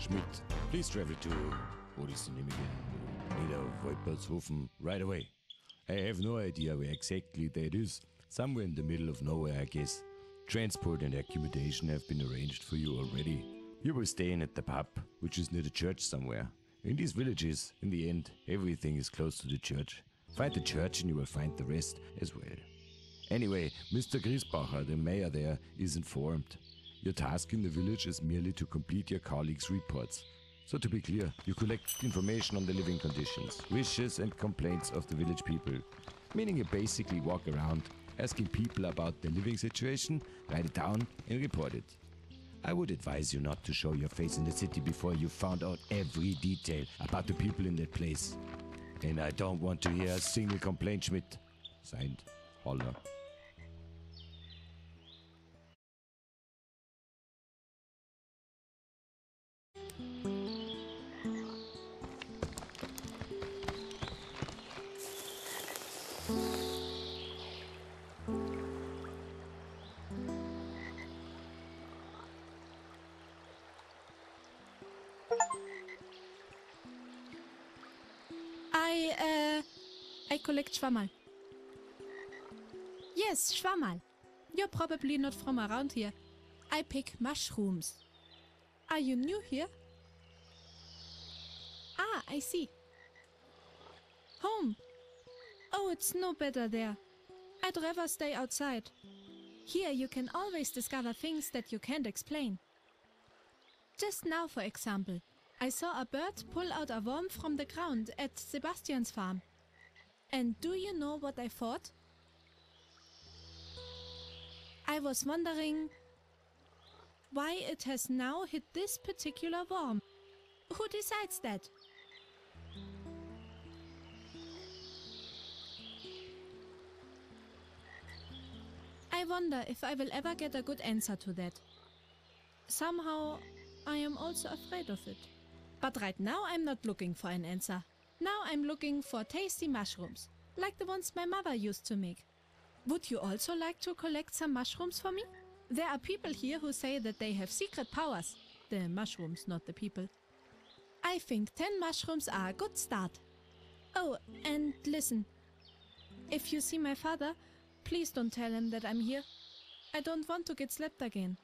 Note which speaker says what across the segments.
Speaker 1: Schmidt, please travel to. What is the name again? Niederwolpertshofen right away. I have no idea where exactly that is. Somewhere in the middle of nowhere, I guess. Transport and accommodation have been arranged for you already. You will stay in at the pub, which is near the church somewhere. In these villages, in the end, everything is close to the church. Find the church and you will find the rest as well. Anyway, Mr. Griesbacher, the mayor there, is informed. Your task in the village is merely to complete your colleagues' reports. So, to be clear, you collect information on the living conditions, wishes, and complaints of the village people. Meaning you basically walk around asking people about their living situation, write it down, and report it. I would advise you not to show your face in the city before you found out every detail about the people in that place. And I don't want to hear a single complaint, Schmidt. Signed, Holler.
Speaker 2: Schwammerl. Yes, Schwammerl. You're probably not from around here. I pick mushrooms. Are you new here? Ah, I see. Home. Oh, it's no better there. I'd rather stay outside. Here you can always discover things that you can't explain. Just now, for example, I saw a bird pull out a worm from the ground at Sebastian's farm. And do you know what I thought? I was wondering why it has now hit this particular worm. Who decides that? I wonder if I will ever get a good answer to that. Somehow, I am also afraid of it. But right now, I'm not looking for an answer. Now I'm looking for tasty mushrooms, like the ones my mother used to make. Would you also like to collect some mushrooms for me? There are people here who say that they have secret powers. The mushrooms, not the people. I think 10 mushrooms are a good start. Oh, and listen. If you see my father, please don't tell him that I'm here. I don't want to get slapped again.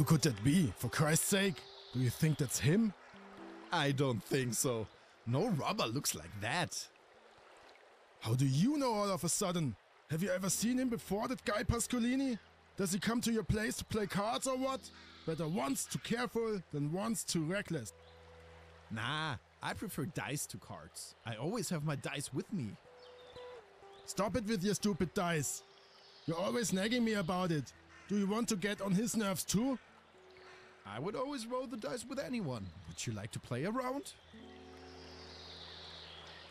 Speaker 3: Who could that be? For Christ's sake? Do you think that's him?
Speaker 4: I don't think so. No robber looks like that.
Speaker 3: How do you know all of a sudden? Have you ever seen him before, that guy Pascolini? Does he come to your place to play cards or what? Better once too careful than once too reckless.
Speaker 4: Nah, I prefer dice to cards. I always have my dice with me.
Speaker 3: Stop it with your stupid dice. You're always nagging me about it. Do you want to get on his nerves too?
Speaker 4: I would always roll the dice with anyone. Would you like to play around?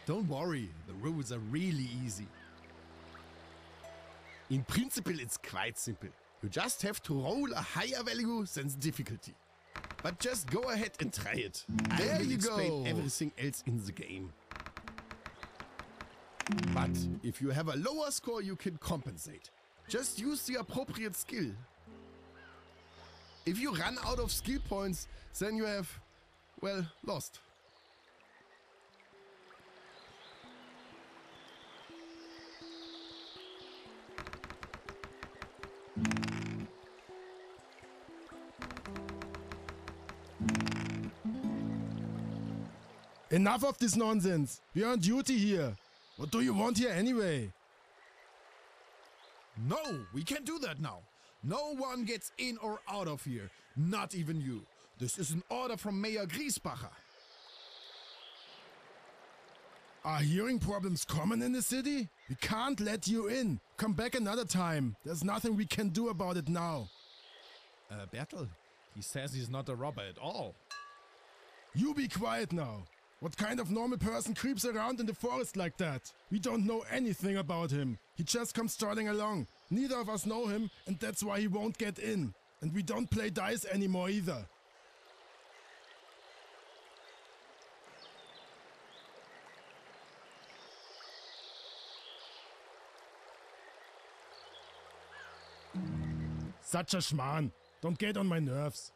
Speaker 4: Don't worry, the rules are really easy. In principle, it's quite simple. You just have to roll a higher value than the difficulty. But just go ahead and try it.
Speaker 3: There
Speaker 4: I will
Speaker 3: you
Speaker 4: explain
Speaker 3: go.
Speaker 4: everything else in the game. But if you have a lower score, you can compensate. Just use the appropriate skill. If you run out of skill points, then you have, well, lost.
Speaker 3: Enough of this nonsense. We are on duty here. What do you want here anyway?
Speaker 4: No, we can't do that now. No one gets in or out of here, not even you. This is an order from Mayor Griesbacher.
Speaker 3: Are hearing problems common in the city? We can't let you in. Come back another time. There's nothing we can do about it now.
Speaker 4: Uh, Bertel, he says he's not a robber at all.
Speaker 3: You be quiet now. What kind of normal person creeps around in the forest like that? We don't know anything about him. He just comes strolling along. Neither of us know him, and that's why he won't get in. And we don't play dice anymore either. Such a schmarrn. Don't get on my nerves.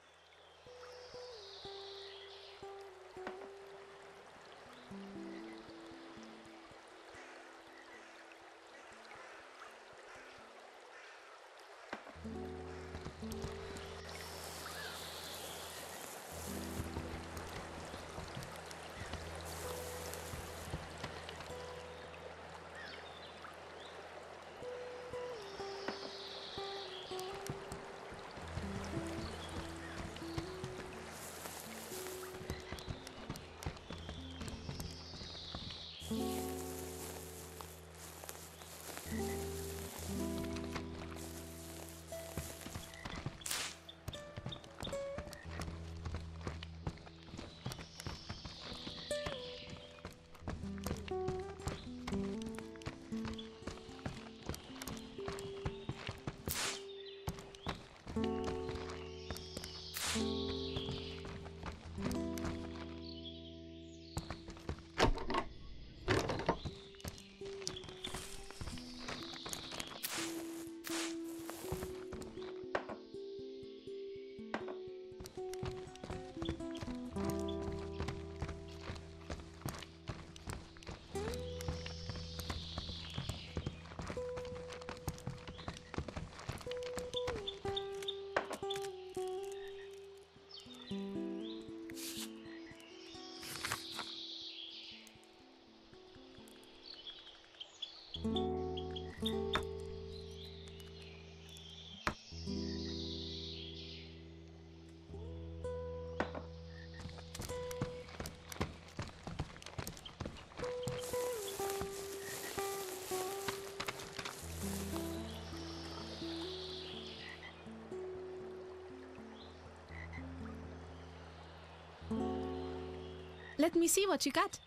Speaker 2: Let me see what you got.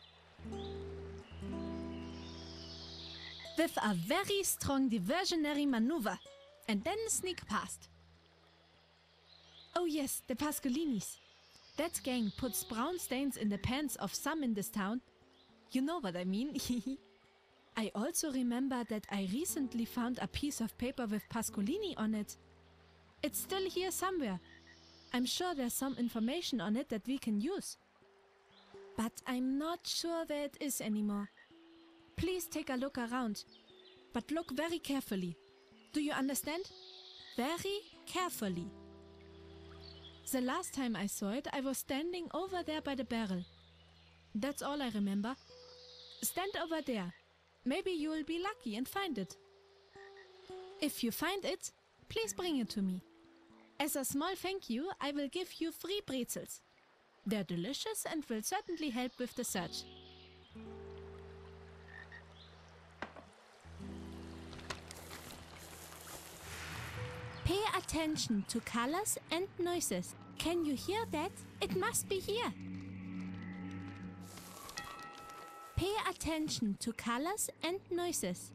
Speaker 2: With a very strong diversionary maneuver, and then sneak past. Oh yes, the Pascolinis. That gang puts brown stains in the pants of some in this town. You know what I mean. I also remember that I recently found a piece of paper with Pascolini on it. It's still here somewhere. I'm sure there's some information on it that we can use. But I'm not sure where it is anymore. Please take a look around. But look very carefully. Do you understand? Very carefully. The last time I saw it, I was standing over there by the barrel. That's all I remember. Stand over there. Maybe you will be lucky and find it. If you find it, please bring it to me. As a small thank you, I will give you three pretzels. They're delicious and will certainly help with the search. Pay attention to colors and noises. Can you hear that? It must be here. Pay attention to colors and noises.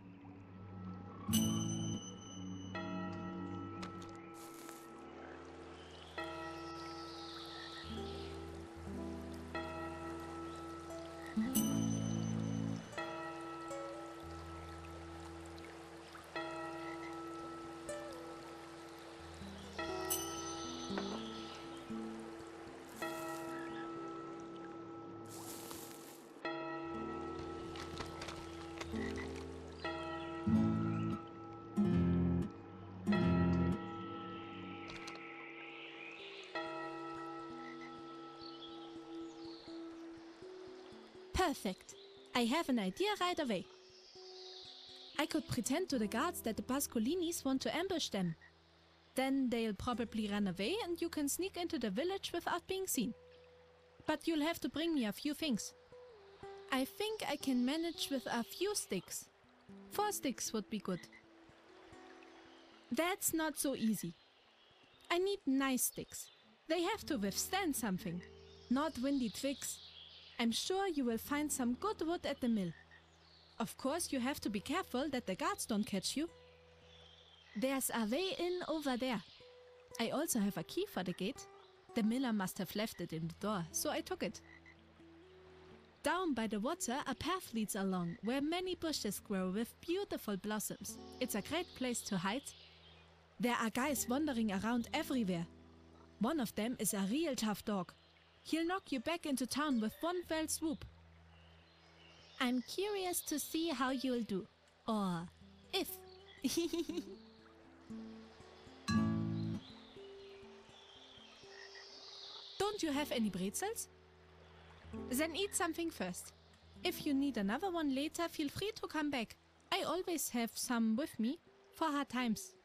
Speaker 2: Perfect. I have an idea right away. I could pretend to the guards that the Pascolinis want to ambush them. Then they'll probably run away and you can sneak into the village without being seen. But you'll have to bring me a few things. I think I can manage with a few sticks. Four sticks would be good. That's not so easy. I need nice sticks. They have to withstand something, not windy twigs. I'm sure you will find some good wood at the mill. Of course, you have to be careful that the guards don't catch you. There's a way in over there. I also have a key for the gate. The miller must have left it in the door, so I took it. Down by the water, a path leads along where many bushes grow with beautiful blossoms. It's a great place to hide. There are guys wandering around everywhere. One of them is a real tough dog. He'll knock you back into town with one fell swoop. I'm curious to see how you'll do. Or if. Don't you have any bretzels? Then eat something first. If you need another one later, feel free to come back. I always have some with me for hard times.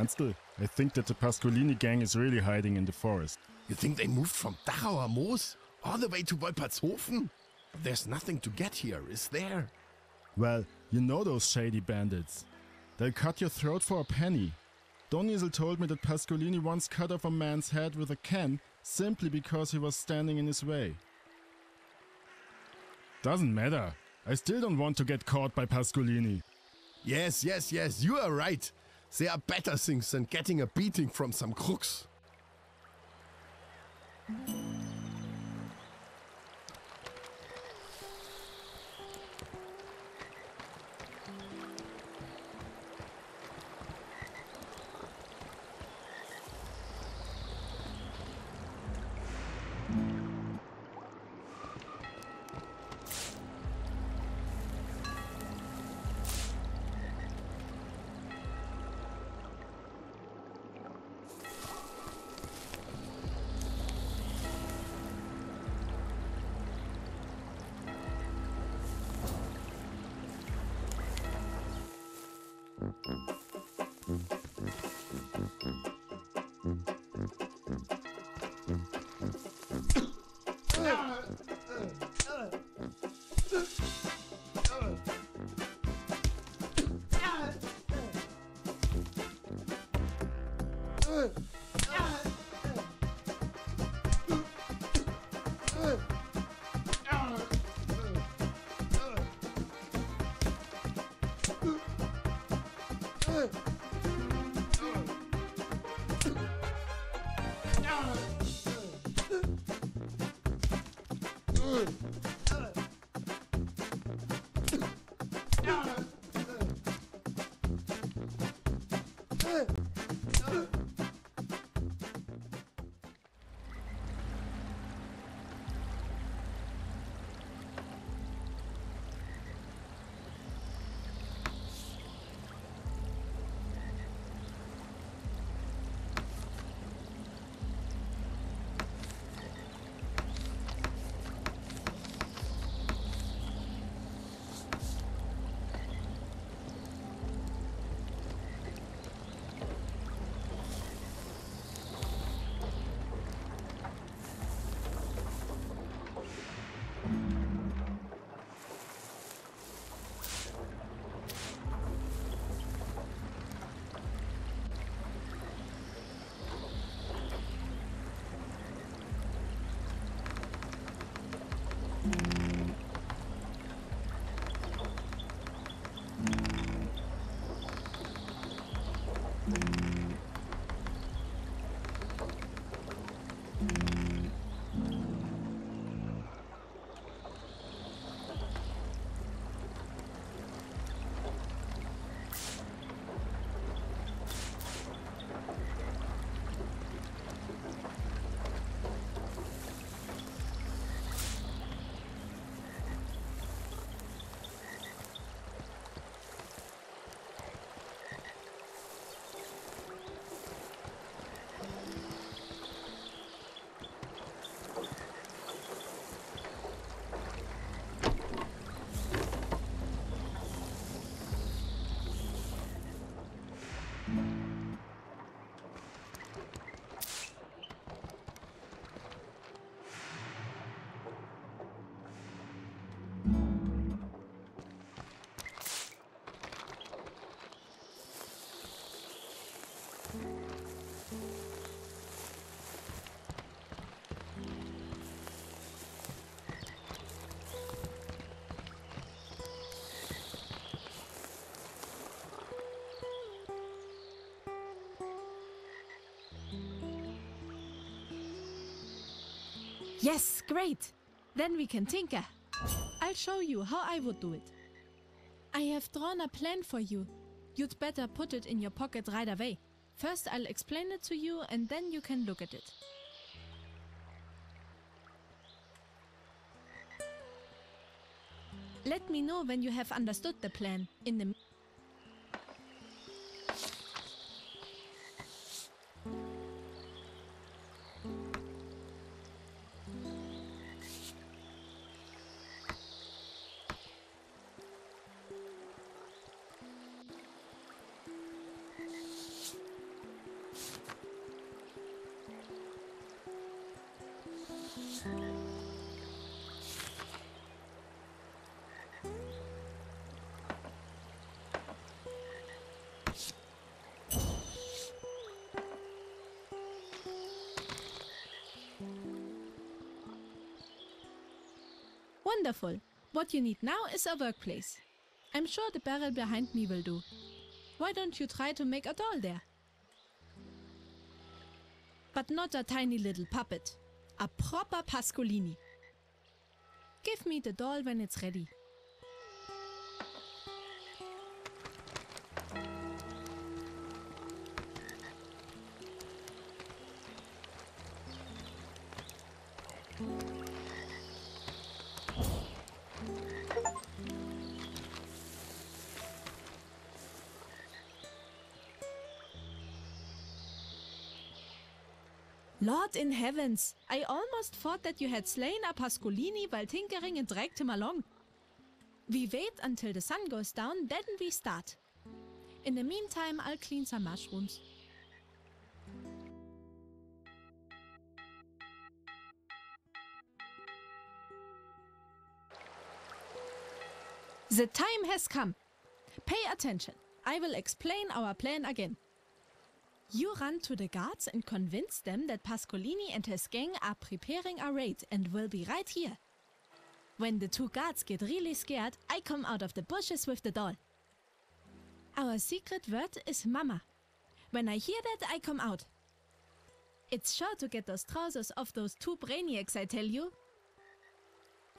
Speaker 3: Ernstl, I think that the Pascolini gang is really hiding in the forest.
Speaker 5: You think they moved from Dachauer Moos all the way to Wolpertshofen? There's nothing to get here, is there?
Speaker 3: Well, you know those shady bandits. They'll cut your throat for a penny. Donizel told me that Pascolini once cut off a man's head with a can simply because he was standing in his way. Doesn't matter. I still don't want to get caught by Pascolini.
Speaker 5: Yes, yes, yes, you are right. There are better things than getting a beating from some crooks. Mm-hmm.
Speaker 2: Yes, great. Then we can tinker. I'll show you how I would do it. I have drawn a plan for you. You'd better put it in your pocket right away. First, I'll explain it to you and then you can look at it. Let me know when you have understood the plan. In the Wonderful. What you need now is a workplace. I'm sure the barrel behind me will do. Why don't you try to make a doll there? But not a tiny little puppet. A proper Pascolini. Give me the doll when it's ready. Lord in heavens, I almost thought that you had slain a Pascolini while tinkering and dragged him along. We wait until the sun goes down, then we start. In the meantime, I'll clean some mushrooms. The time has come. Pay attention. I will explain our plan again. You run to the guards and convince them that Pascolini and his gang are preparing a raid and will be right here. When the two guards get really scared, I come out of the bushes with the doll. Our secret word is Mama. When I hear that, I come out. It's sure to get those trousers off those two brainiacs, I tell you.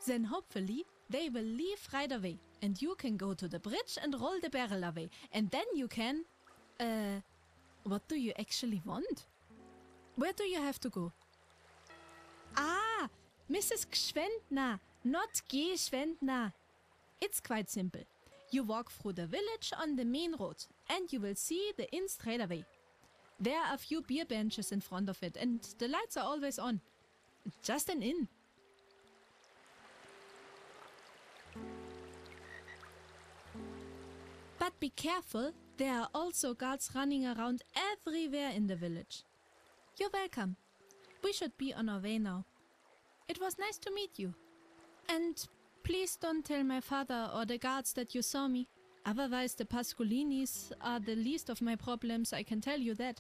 Speaker 2: Then hopefully they will leave right away, and you can go to the bridge and roll the barrel away, and then you can. Uh, what do you actually want? Where do you have to go? Ah, Mrs. Gschwendner, not G. Schwendner. It's quite simple. You walk through the village on the main road, and you will see the inn straight away. There are a few beer benches in front of it, and the lights are always on. Just an inn. But be careful, there are also guards running around everywhere in the village. You're welcome. We should be on our way now. It was nice to meet you. And please don't tell my father or the guards that you saw me. Otherwise, the Pascolinis are the least of my problems, I can tell you that.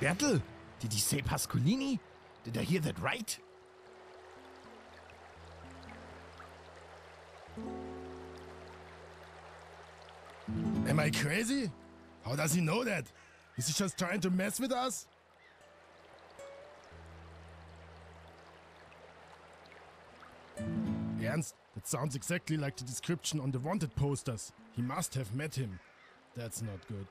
Speaker 5: Bertel, did he say Pascolini? Did I hear that right?
Speaker 3: Am I crazy? How does he know that? Is he just trying to mess with us? Ernst, that sounds exactly like the description on the wanted posters. He must have met him. That's not good.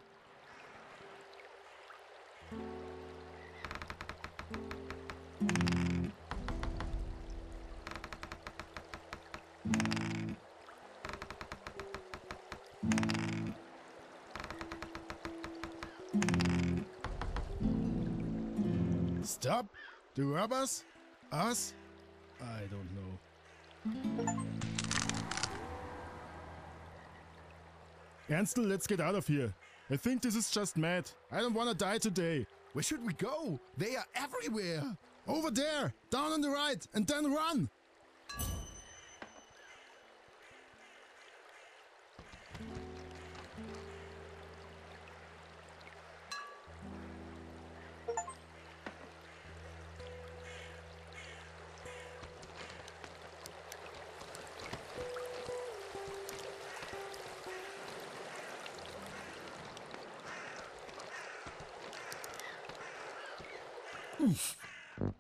Speaker 3: Stop? The robbers? Us? I don't know. Ernstl, let's get out of here. I think this is just mad. I don't want to die today.
Speaker 5: Where should we go? They are everywhere.
Speaker 3: Over there, down on the right, and then run!
Speaker 5: 으아!